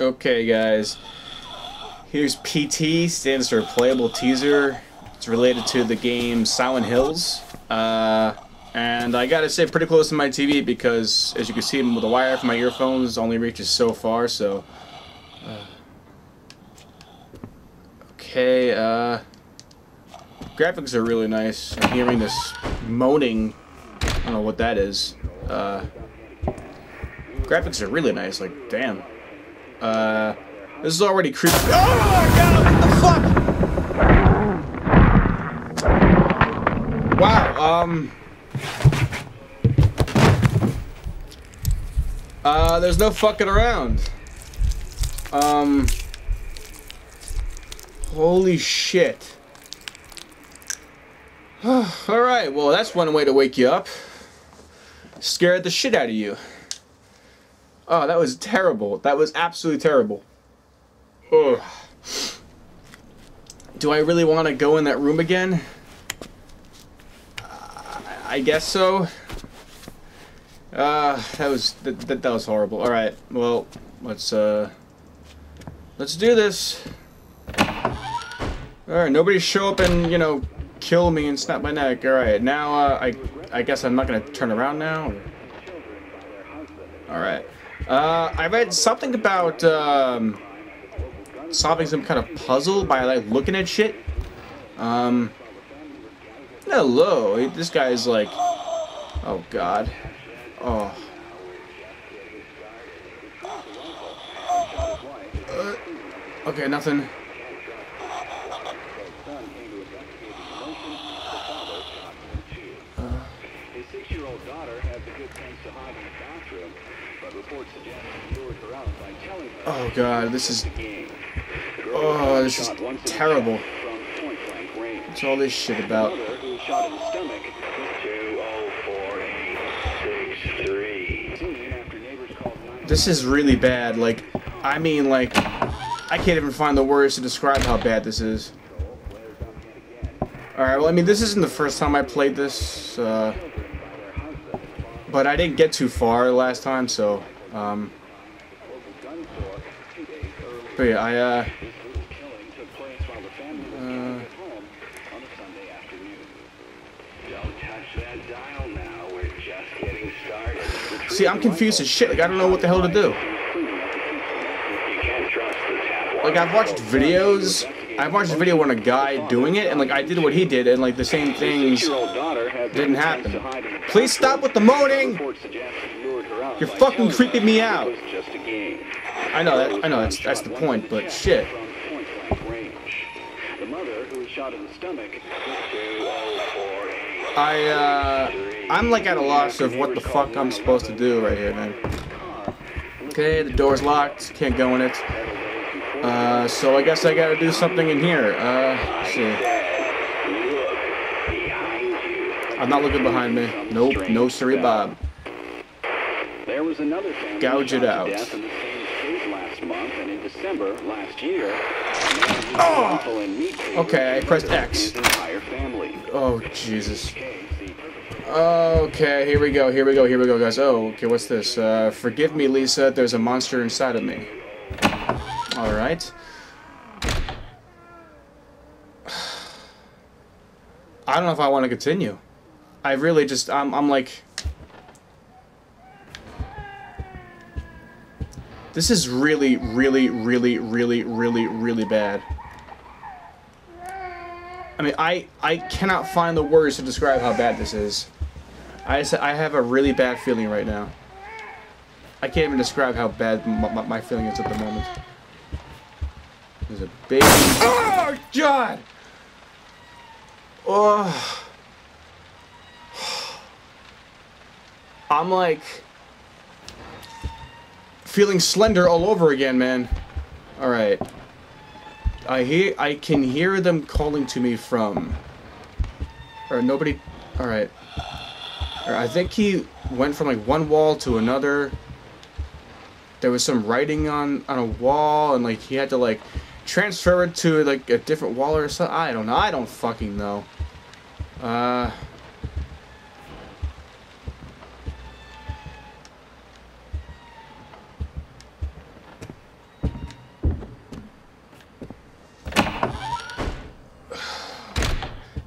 Okay, guys. Here's PT, stands for Playable Teaser. It's related to the game Silent Hills. Uh, and I gotta say, pretty close to my TV because, as you can see, with the wire from my earphones only reaches so far, so. Uh, okay, uh. Graphics are really nice. I'm hearing this moaning. I don't know what that is. Uh. Graphics are really nice, like, damn. Uh, this is already creepy. Oh my god, what the fuck? Wow, um... Uh, there's no fucking around. Um... Holy shit. Alright, well that's one way to wake you up. Scared the shit out of you. Oh, that was terrible. That was absolutely terrible. Ugh. Do I really want to go in that room again? Uh, I guess so. Uh, that was that, that, that was horrible. All right, well, let's uh, let's do this. All right, nobody show up and you know kill me and snap my neck. All right, now uh, I I guess I'm not gonna turn around now. All right. Uh, I read something about um, solving some kind of puzzle by like looking at shit. Um, hello, this guy's like, oh god, oh. Uh, okay, nothing. Oh god, this is... Oh, this is terrible. What's all this shit about? This is really bad, like, I mean, like, I can't even find the words to describe how bad this is. Alright, well, I mean, this isn't the first time I played this, uh, but I didn't get too far last time, so, um, but yeah, I, uh, uh, See, I'm confused as shit. Like, I don't know what the hell to do. Like, I've watched videos. I've watched a video when a guy doing it, and like I did what he did, and like the same things didn't happen. Please stop with the moaning. You're fucking creeping me out. I know that. I know that's that's the point, but shit. I uh, I'm like at a loss of what the fuck I'm supposed to do right here, man. Okay, the door's locked. Can't go in it. Uh, so I guess I gotta do something in here. Uh, see. I'm not looking behind me. Nope, no siree, Bob. Gouge it out. death in the same state last month, and in December last year. Oh! Okay, I pressed X. Oh, Jesus. Okay, here we go, here we go, here we go, guys. Oh, okay, what's this? Uh, forgive me, Lisa, there's a monster inside of me. Alright. I don't know if I want to continue. I really just, I'm, I'm like... This is really, really, really, really, really, really bad. I mean, I, I cannot find the words to describe how bad this is. I, I have a really bad feeling right now. I can't even describe how bad my, my feeling is at the moment. There's a baby. Oh, God! Oh. I'm like feeling slender all over again, man. All right. I hear I can hear them calling to me from or nobody all right. I think he went from like one wall to another. There was some writing on on a wall and like he had to like transfer it to like a different wall or something. I don't know. I don't fucking know. Uh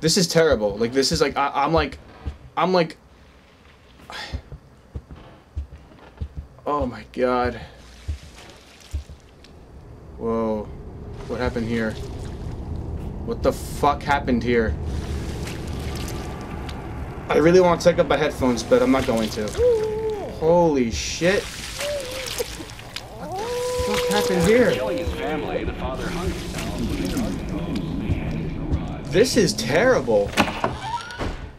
This is terrible. Like this is like I, I'm like, I'm like. Oh my god. Whoa. What happened here? What the fuck happened here? I really want to take up my headphones, but I'm not going to. Holy shit. What the fuck happened here? This is terrible.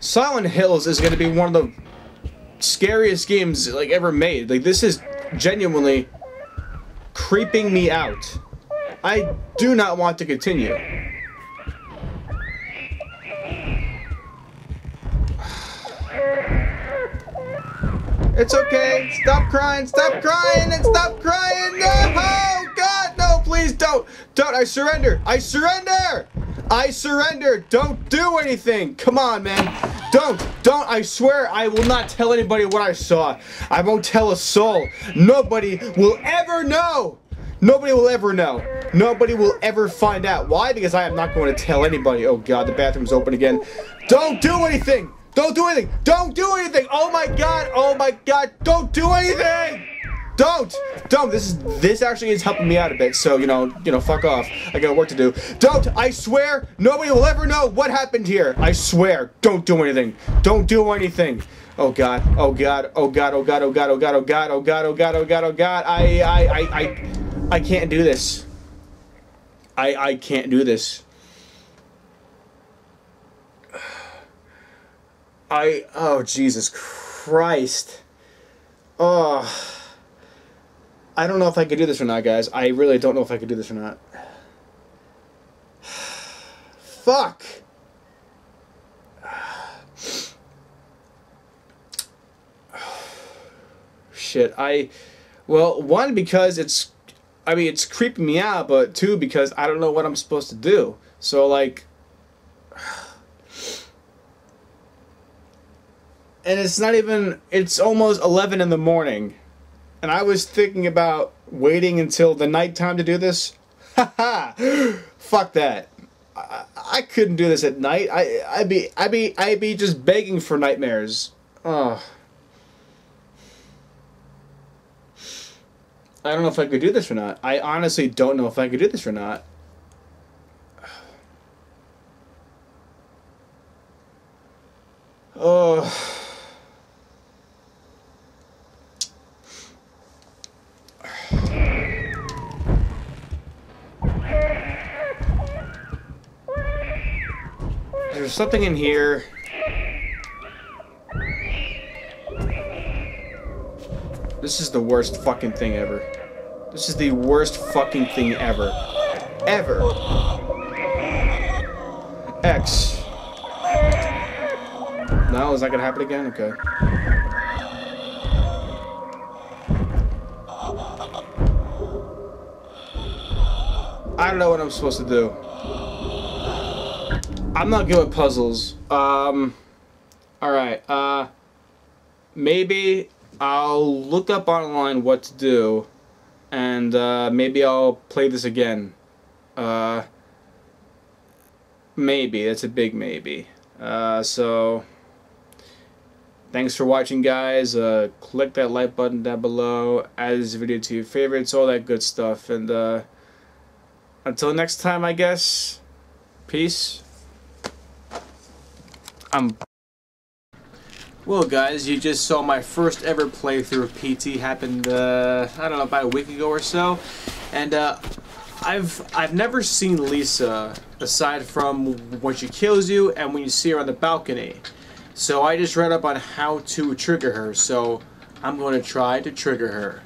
Silent Hills is going to be one of the scariest games like ever made. Like this is genuinely creeping me out. I do not want to continue. It's okay. Stop crying. Stop crying and stop crying. No, God, no, please don't. Don't. I surrender. I surrender. I surrender. Don't do anything. Come on, man. Don't. Don't. I swear I will not tell anybody what I saw. I won't tell a soul. Nobody will ever know. Nobody will ever know. Nobody will ever find out. Why? Because I am not going to tell anybody. Oh, God, the bathroom's open again. Don't do anything. Don't do anything! Don't do anything! Oh my god! Oh my god! Don't do anything! Don't! Don't! This is this actually is helping me out a bit, so you know, you know, fuck off. I got work to do. Don't! I swear nobody will ever know what happened here. I swear. Don't do anything. Don't do anything. Oh god. Oh god. Oh god. Oh god. Oh god. Oh god. Oh god. Oh god. Oh god. Oh god. Oh god. I I I I I can't do this. I I can't do this. I oh Jesus Christ. Oh. I don't know if I could do this or not, guys. I really don't know if I could do this or not. Fuck. Shit, I well, one because it's I mean, it's creeping me out, but two because I don't know what I'm supposed to do. So like and it's not even it's almost 11 in the morning and i was thinking about waiting until the nighttime to do this. Haha fuck that. I, I couldn't do this at night. I, i'd be i'd be i'd be just begging for nightmares. Oh i don't know if i could do this or not. I honestly don't know if i could do this or not. Oh There's something in here. This is the worst fucking thing ever. This is the worst fucking thing ever. Ever. X. No, is that gonna happen again? Okay. I don't know what I'm supposed to do. I'm not good with puzzles. Um, alright, uh, maybe I'll look up online what to do, and, uh, maybe I'll play this again. Uh, maybe, that's a big maybe. Uh, so, thanks for watching, guys. Uh, click that like button down below, add this video to your favorites, all that good stuff, and, uh, until next time, I guess, peace. I'm. Well, guys, you just saw my first ever playthrough of PT. Happened, uh, I don't know, about a week ago or so, and uh, I've I've never seen Lisa aside from when she kills you and when you see her on the balcony. So I just read up on how to trigger her. So I'm going to try to trigger her.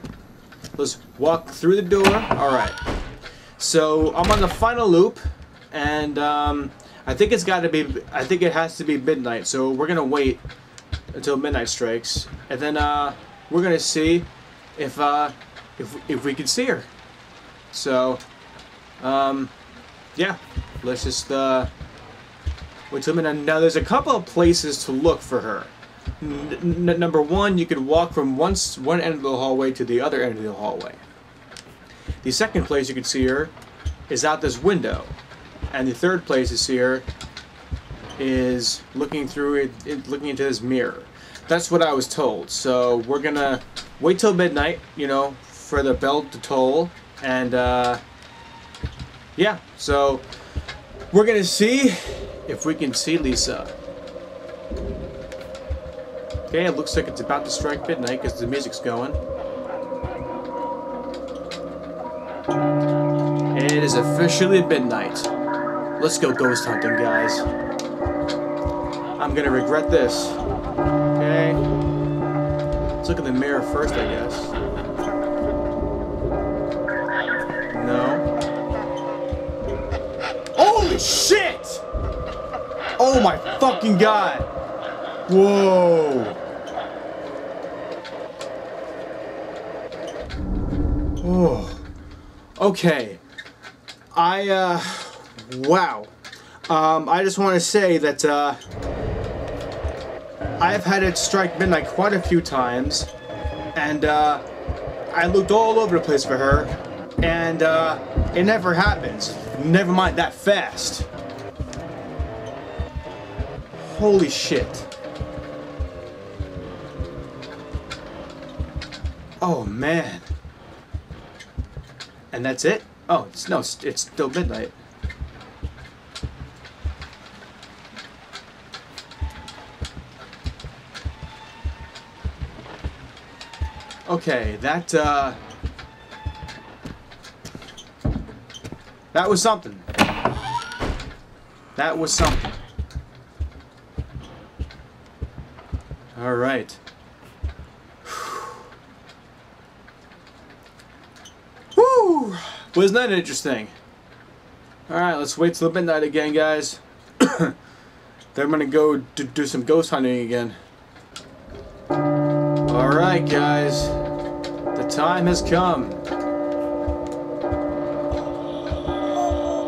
Let's walk through the door. All right. So I'm on the final loop, and um, I think it's got to be. I think it has to be midnight. So we're gonna wait until midnight strikes, and then uh, we're gonna see if uh, if if we can see her. So, um, yeah, let's just uh, wait till midnight. Now there's a couple of places to look for her. N number one, you could walk from one one end of the hallway to the other end of the hallway. The second place you could see her is out this window. And the third place is here is looking through it, it, looking into this mirror. That's what I was told. So we're gonna wait till midnight, you know, for the bell to toll, and uh, yeah. So we're gonna see if we can see Lisa. Okay, it looks like it's about to strike midnight because the music's going. It is officially midnight. Let's go ghost hunting, guys. I'm gonna regret this. Okay. Let's look in the mirror first, I guess. No. Holy shit! Oh my fucking god! Whoa! Oh. Okay. I, uh, wow. Um, I just want to say that, uh, I've had it strike midnight quite a few times, and, uh, I looked all over the place for her, and, uh, it never happens. Never mind that fast. Holy shit. Oh, man. And that's it? Oh, it's, no, it's, it's still midnight. Okay, that, uh... That was something. That was something. Alright. Whew! Wasn't that interesting? Alright, let's wait till midnight again, guys. then I'm gonna go do some ghost hunting again. Alright, guys. Time has come.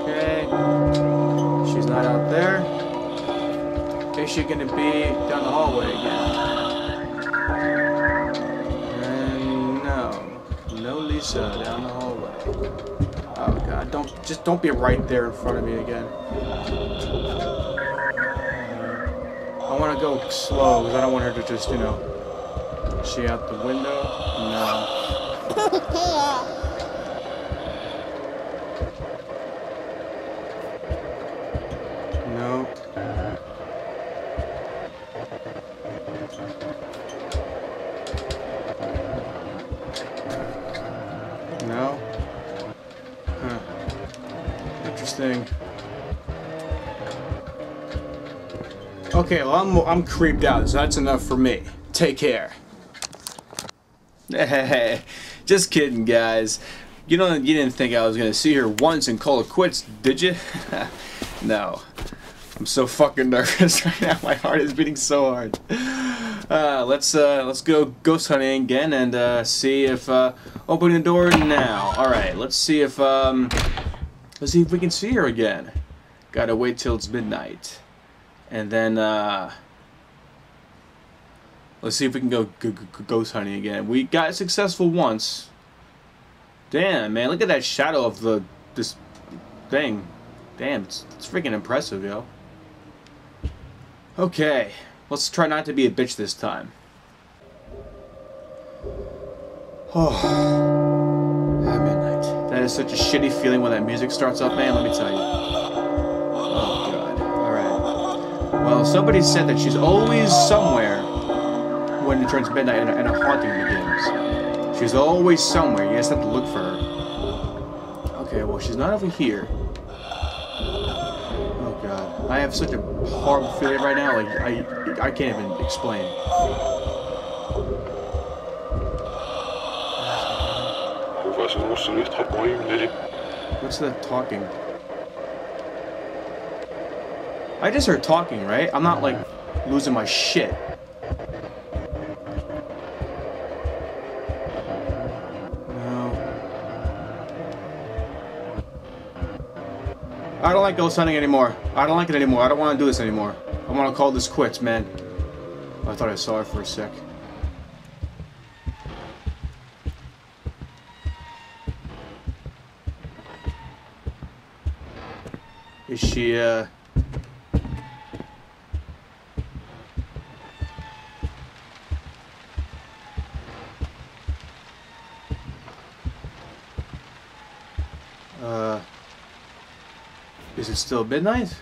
Okay. She's not out there. Is she gonna be down the hallway again? And no. No Lisa down the hallway. Oh god, don't just don't be right there in front of me again. I want to go slow because I don't want her to just, you know, she out the window? No. No. Interesting. Okay, well I'm I'm creeped out, so that's enough for me. Take care. Hey, just kidding, guys. You don't you didn't think I was gonna see her once and call it quits, did you? no. I'm so fucking nervous right now. My heart is beating so hard. Uh, let's uh, let's go ghost hunting again and uh, see if uh, opening the door now. All right, let's see if um, let's see if we can see her again. Gotta wait till it's midnight, and then uh, let's see if we can go ghost hunting again. We got successful once. Damn, man, look at that shadow of the this thing. Damn, it's, it's freaking impressive, yo. Okay, let's try not to be a bitch this time. Oh, at midnight. That is such a shitty feeling when that music starts up, man, let me tell you. Oh, God. Alright. Well, somebody said that she's always somewhere when it turns midnight and and a haunting begins. She's always somewhere, you just have to look for her. Okay, well, she's not over here. Oh, God. I have such a horrible feeling right now, like, I, I can't even explain. What's that talking? I just heard talking, right? I'm not, like, losing my shit. I don't like ghost hunting anymore. I don't like it anymore. I don't want to do this anymore. I want to call this quits, man. I thought I saw her for a sec. Is she, uh... Uh is it still midnight?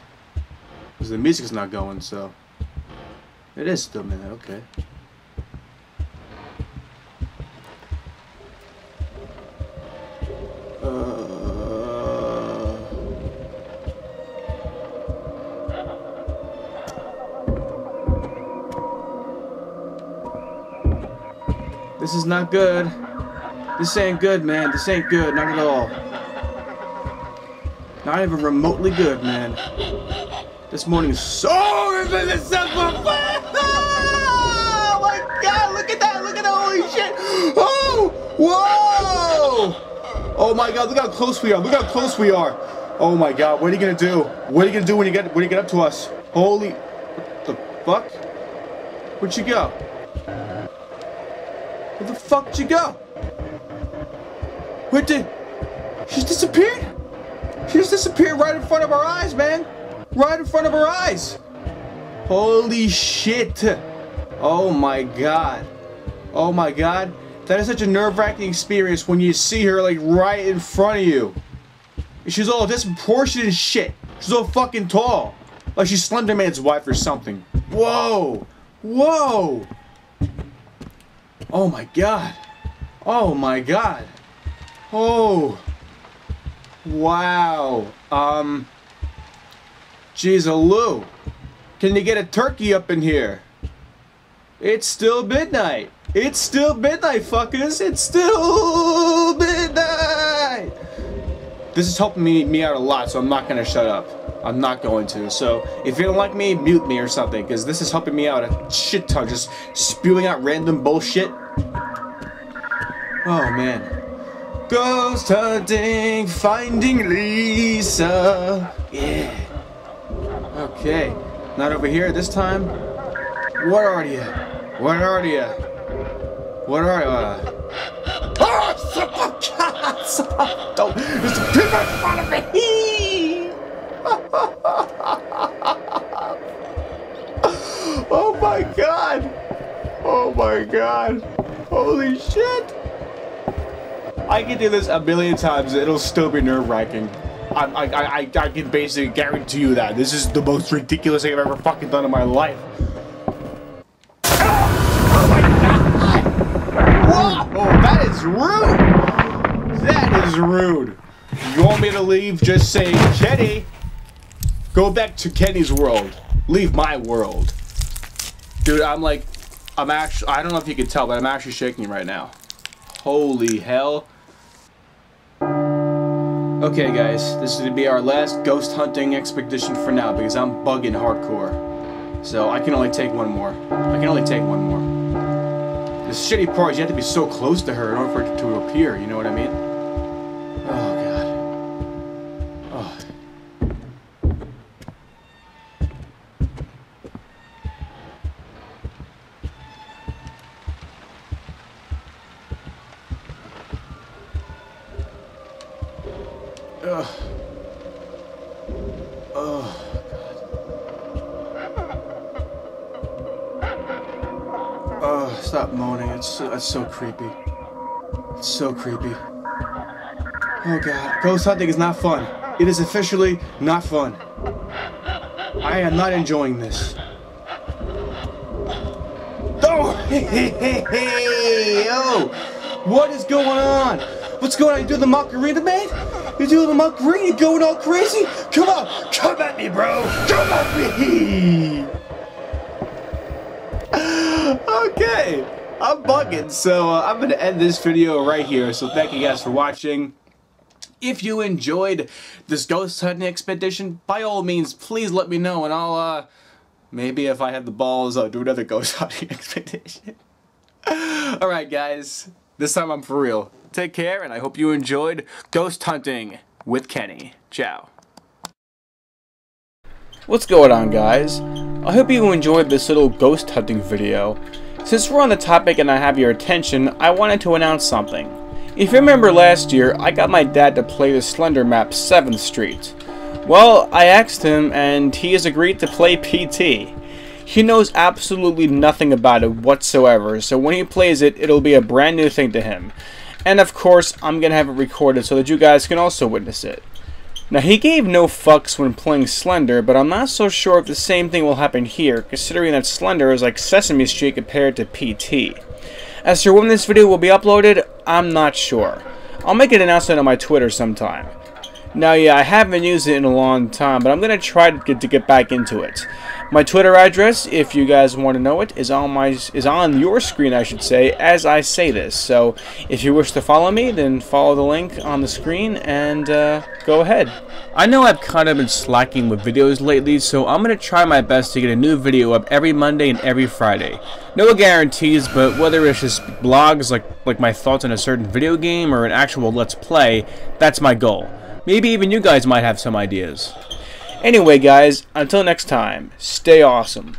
Because the music's not going, so... It is still midnight, okay. Uh... This is not good. This ain't good, man. This ain't good. Not at all. Not even remotely good, man. This morning is so... Oh my god, look at that. Look at that. Holy shit. Oh! Whoa! Oh my god, look how close we are. Look how close we are. Oh my god, what are you gonna do? What are you gonna do when you get when you get up to us? Holy... What the fuck? Where'd you go? Where the fuck did you go? Where did... She's disappeared? She just disappeared right in front of our eyes, man. Right in front of our eyes. Holy shit. Oh my god. Oh my god. That is such a nerve-wracking experience when you see her like right in front of you. She's all disproportionate shit. She's all fucking tall. Like she's Slender Man's wife or something. Whoa. Whoa. Oh my god. Oh my god. Oh. Wow. Um. Jeez, Lou. Can you get a turkey up in here? It's still midnight. It's still midnight, fuckers. It's still midnight. This is helping me, me out a lot, so I'm not going to shut up. I'm not going to. So if you don't like me, mute me or something, because this is helping me out a shit ton. Just spewing out random bullshit. Oh, man. Ghost hunting, finding Lisa. Yeah. Okay. Not over here this time. What are you? What are you? What are you? Uh... Don't. There's a people in front of me! oh my god! Oh my god! Holy shit! I can do this a million times, it'll still be nerve-wracking. I, I, I, I can basically guarantee you that. This is the most ridiculous thing I've ever fucking done in my life. Oh my god! Whoa! That is rude! That is rude. You want me to leave? Just say, Kenny, go back to Kenny's world. Leave my world. Dude, I'm like, I'm actually, I don't know if you can tell, but I'm actually shaking right now. Holy hell. Okay guys, this is to be our last ghost hunting expedition for now because I'm bugging hardcore. So I can only take one more. I can only take one more. The shitty part is you have to be so close to her in order for it to appear, you know what I mean? Stop moaning. It's so, it's so creepy. It's so creepy. Oh, God. Ghost hunting is not fun. It is officially not fun. I am not enjoying this. Oh, hey, hey, hey, hey, oh, what is going on? What's going on? You doing the Macarena, man? You doing the Macarena? You going all crazy? Come on, come at me, bro. Come at me. Okay, I'm bugging, so uh, I'm gonna end this video right here. So thank you guys for watching. If you enjoyed this ghost hunting expedition, by all means, please let me know, and I'll uh, maybe if I have the balls, I'll do another ghost hunting expedition. all right, guys. This time I'm for real. Take care, and I hope you enjoyed Ghost Hunting with Kenny. Ciao. What's going on, guys? I hope you enjoyed this little ghost hunting video. Since we're on the topic and I have your attention, I wanted to announce something. If you remember last year, I got my dad to play the Slender map 7th Street. Well, I asked him, and he has agreed to play PT. He knows absolutely nothing about it whatsoever, so when he plays it, it'll be a brand new thing to him. And of course, I'm going to have it recorded so that you guys can also witness it. Now, he gave no fucks when playing Slender, but I'm not so sure if the same thing will happen here, considering that Slender is like Sesame Street compared to PT. As to when this video will be uploaded, I'm not sure. I'll make an announcement on my Twitter sometime. Now, yeah, I haven't used it in a long time, but I'm going to try to get, to get back into it. My Twitter address, if you guys want to know it, is on my is on your screen, I should say, as I say this. So, if you wish to follow me, then follow the link on the screen and uh, go ahead. I know I've kind of been slacking with videos lately, so I'm going to try my best to get a new video up every Monday and every Friday. No guarantees, but whether it's just blogs like like my thoughts on a certain video game or an actual Let's Play, that's my goal. Maybe even you guys might have some ideas. Anyway, guys, until next time, stay awesome.